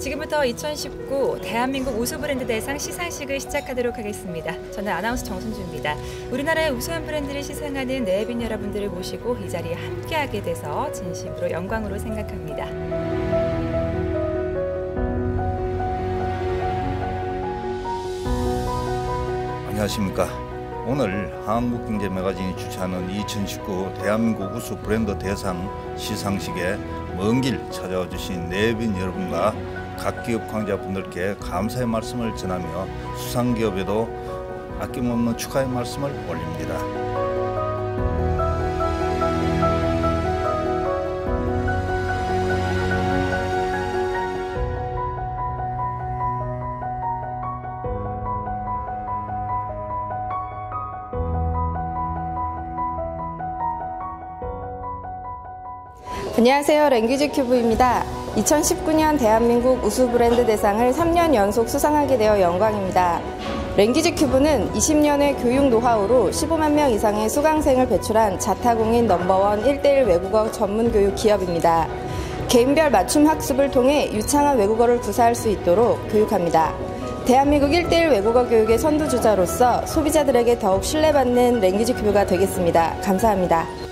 지금부터 2019 대한민국 우수 브랜드 대상 시상식을 시작하도록 하겠습니다. 저는 아나운서 정순주입니다. 우리나라의 우수한 브랜드를 시상하는 내빈 여러분들을 모시고 이 자리에 함께하게 돼서 진심으로 영광으로 생각합니다. 안녕하십니까. 오늘 한국경제매거진이 주최하는 2019 대한민국 우수 브랜드 대상 시상식에 먼 길 찾아와 주신 내빈 여러분과 각 기업 관계자분들께 감사의 말씀을 전하며 수상기업에도 아낌없는 축하의 말씀을 올립니다. 안녕하세요. 랭귀지 큐브입니다. 2019년 대한민국 우수 브랜드 대상을 3년 연속 수상하게 되어 영광입니다. 랭귀지 큐브는 20년의 교육 노하우로 15만 명 이상의 수강생을 배출한 자타공인 넘버원 1대1 외국어 전문 교육 기업입니다. 개인별 맞춤 학습을 통해 유창한 외국어를 구사할 수 있도록 교육합니다. 대한민국 1대1 외국어 교육의 선두주자로서 소비자들에게 더욱 신뢰받는 랭귀지 큐브가 되겠습니다. 감사합니다.